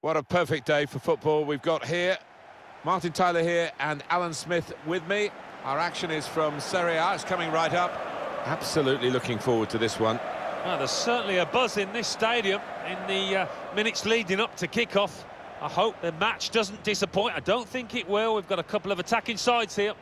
What a perfect day for football we've got here. Martin Tyler here and Alan Smith with me. Our action is from Serie A. It's coming right up. Absolutely looking forward to this one. Well, there's certainly a buzz in this stadium in the uh, minutes leading up to kick-off. I hope the match doesn't disappoint. I don't think it will. We've got a couple of attacking sides here.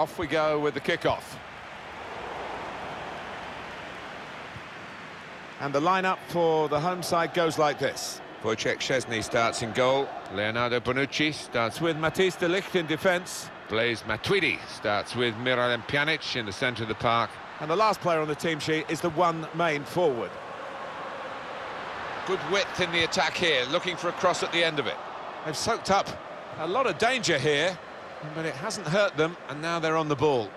Off we go with the kickoff. And the lineup for the home side goes like this. Wojciech Szczesny starts in goal. Leonardo Bonucci starts with Matthijs de Ligt in defence. Blaise Matuidi starts with Miralem Pjanic in the centre of the park. And the last player on the team sheet is the one main forward. Good width in the attack here, looking for a cross at the end of it. They've soaked up a lot of danger here, but it hasn't hurt them, and now they're on the ball.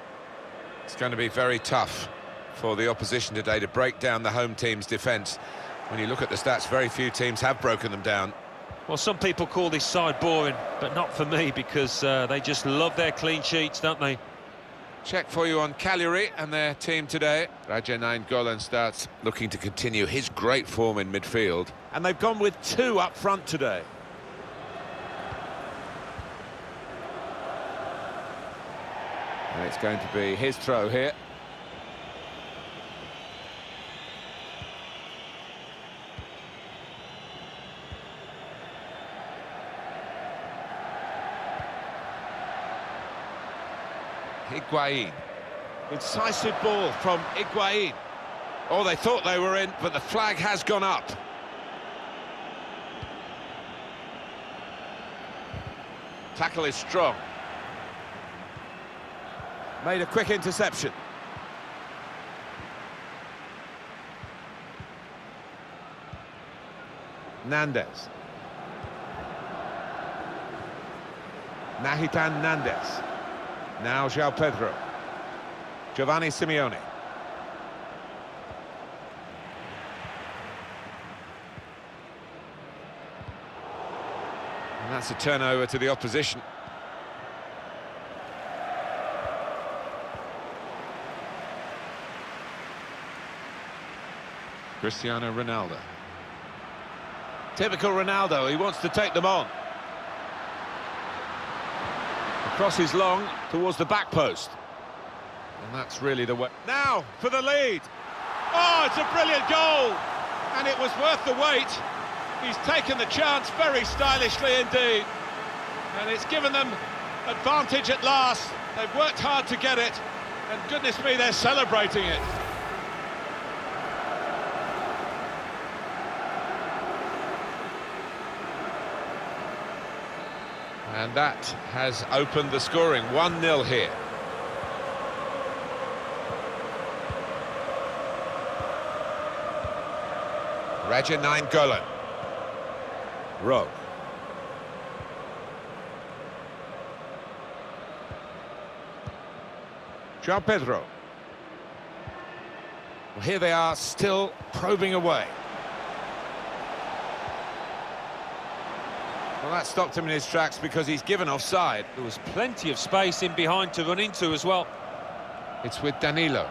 It's going to be very tough for the opposition today to break down the home team's defence. When you look at the stats, very few teams have broken them down. Well, some people call this side boring, but not for me, because uh, they just love their clean sheets, don't they? Check for you on Cagliari and their team today. Radja Nainggolan starts looking to continue his great form in midfield. And they've gone with two up front today. It's going to be his throw here. Higuain. Incisive ball from Higuain. Oh, they thought they were in, but the flag has gone up. Tackle is strong. Made a quick interception. Nandez. Nahitan Nandez. Now João Pedro. Giovanni Simeone. And that's a turnover to the opposition. Cristiano Ronaldo. Typical Ronaldo, he wants to take them on. The cross is long towards the back post. And that's really the way. Now for the lead. Oh, it's a brilliant goal. And it was worth the wait. He's taken the chance very stylishly indeed. And it's given them advantage at last. They've worked hard to get it. And goodness me, they're celebrating it. And that has opened the scoring. 1-0 here. Radja Nainggolan. Rowe. João Pedro. Well, here they are, still probing away. Well, that stopped him in his tracks because he's given offside. There was plenty of space in behind to run into as well. It's with Danilo.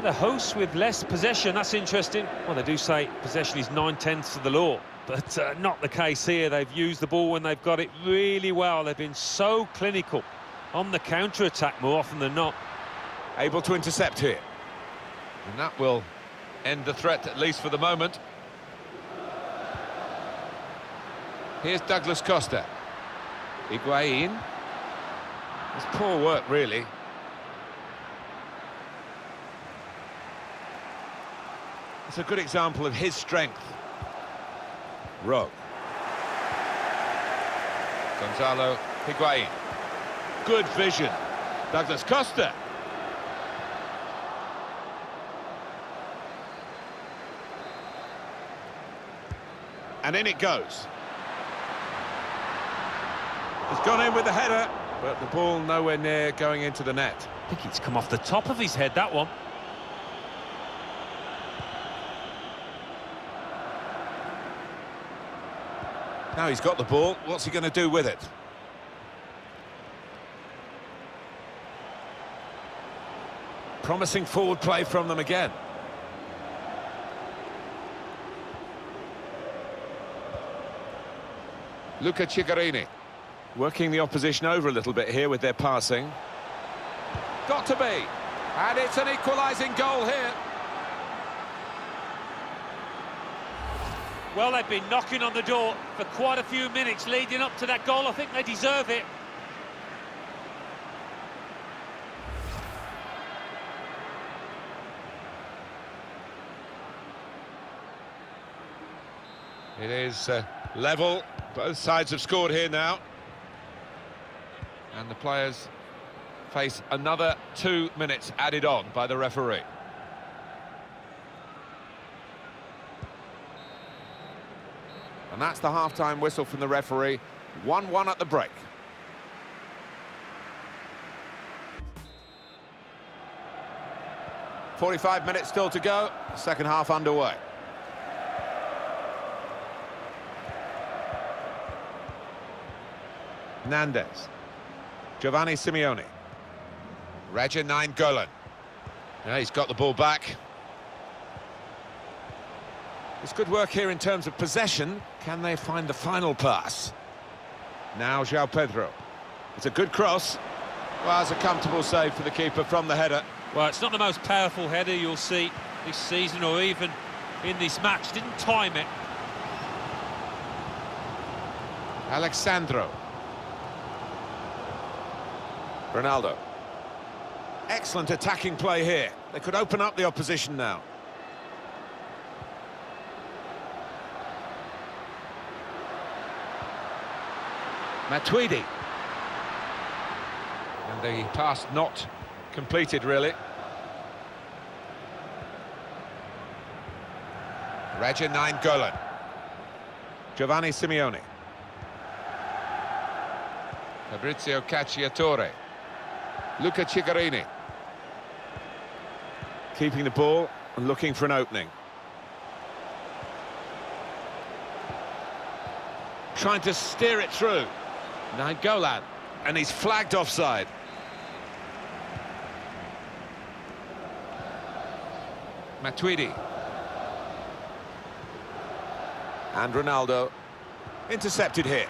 The hosts with less possession, that's interesting. Well, they do say possession is nine-tenths of the law, but uh, not the case here. They've used the ball when they've got it really well. They've been so clinical on the counter-attack more often than not. Able to intercept here. And that will end the threat, at least for the moment. Here's Douglas Costa. Higuain. It's poor work, really. It's a good example of his strength. Rowe. Gonzalo Higuain. Good vision. Douglas Costa. And in it goes. He's gone in with the header. but the ball nowhere near going into the net. I think it's come off the top of his head, that one. Now he's got the ball, what's he going to do with it? Promising forward play from them again. Luca Cigarini. Working the opposition over a little bit here with their passing. Got to be. And it's an equalising goal here. Well, they've been knocking on the door for quite a few minutes leading up to that goal. I think they deserve it. It is uh, level. Both sides have scored here now. And the players face another two minutes added on by the referee. And that's the half-time whistle from the referee. 1-1 at the break. Forty-five minutes still to go. Second half underway. Nandez. Giovanni Simeone. Radja Nainggolan. Yeah, he's got the ball back. It's good work here in terms of possession. Can they find the final pass? Now João Pedro. It's a good cross. Well, it's a comfortable save for the keeper from the header. Well, it's not the most powerful header you'll see this season or even in this match. Didn't time it. Alex Ronaldo. Excellent attacking play here. They could open up the opposition now. Matuidi. And the pass not completed, really. Radja Nainggolan. Giovanni Simeone. Fabrizio Cacciatore. Luca Cigarini. Keeping the ball and looking for an opening. Trying to steer it through. Nainggolan. And he's flagged offside. Matuidi. And Ronaldo. Intercepted here.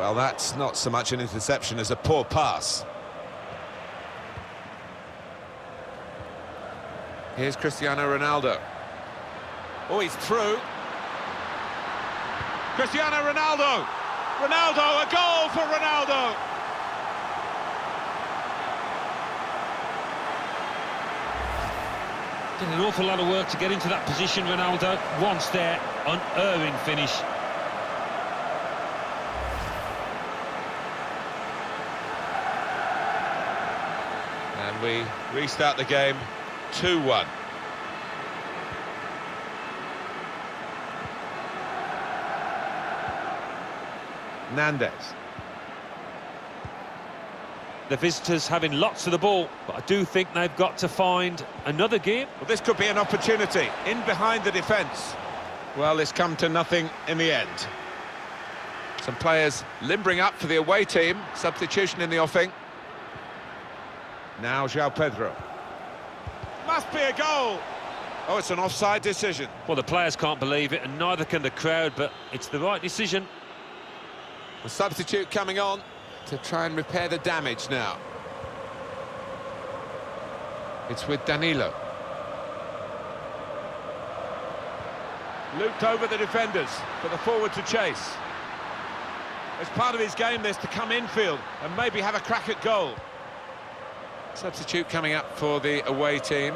Well, that's not so much an interception as a poor pass. Here's Cristiano Ronaldo. Oh, he's through. Cristiano Ronaldo. Ronaldo, a goal for Ronaldo. Did an awful lot of work to get into that position, Ronaldo. Once there, unerring finish. And we restart the game 2-1. Nandez. The visitors having lots of the ball, but I do think they've got to find another gear. Well, this could be an opportunity. In behind the defence. Well, it's come to nothing in the end. Some players limbering up for the away team. Substitution in the offing. Now João Pedro. Must be a goal. Oh, it's an offside decision. Well, the players can't believe it, and neither can the crowd, but it's the right decision. A substitute coming on to try and repair the damage now. It's with Danilo. Looped over the defenders for the forward to chase. It's part of his game, this, to come infield and maybe have a crack at goal. Substitute coming up for the away team.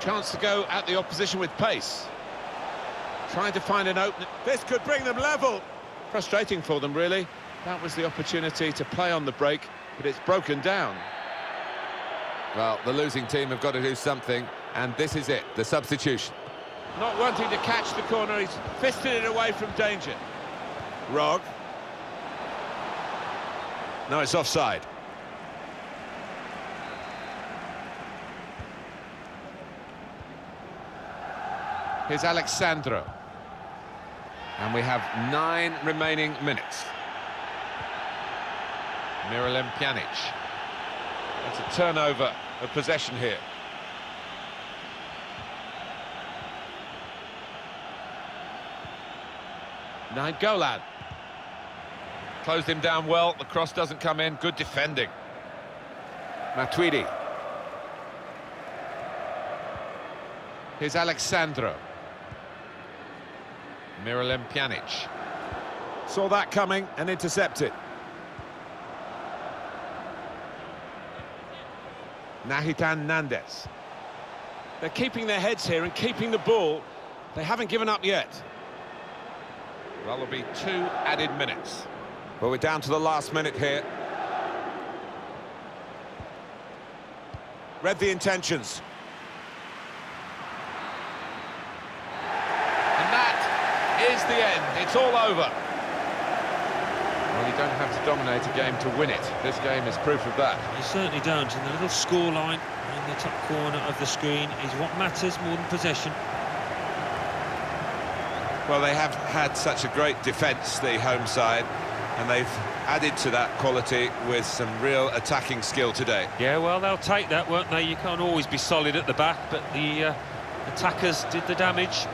Chance to go at the opposition with pace. Trying to find an opening. This could bring them level. Frustrating for them, really. That was the opportunity to play on the break, but it's broken down. Well, the losing team have got to do something, and this is it, the substitution. Not wanting to catch the corner, he's fisted it away from danger. Rog. No, it's offside. Here's Alex Sandro. And we have nine remaining minutes. Miralem Pjanic. It's a turnover of possession here. Nainggolan. Closed him down well, the cross doesn't come in, good defending. Matuidi. Here's Alex Sandro. Miralem Pjanic. Saw that coming and intercepted. Nahitan Nandez. They're keeping their heads here and keeping the ball. They haven't given up yet. Well, there'll be two added minutes. Well, we're down to the last minute here. Read the intentions. And that is the end. It's all over. Well, you don't have to dominate a game to win it. This game is proof of that. You certainly don't, and the little score line in the top corner of the screen is what matters more than possession. Well, they have had such a great defence, the home side, and they've added to that quality with some real attacking skill today. Yeah, well, they'll take that, won't they? You can't always be solid at the back, but the uh, attackers did the damage.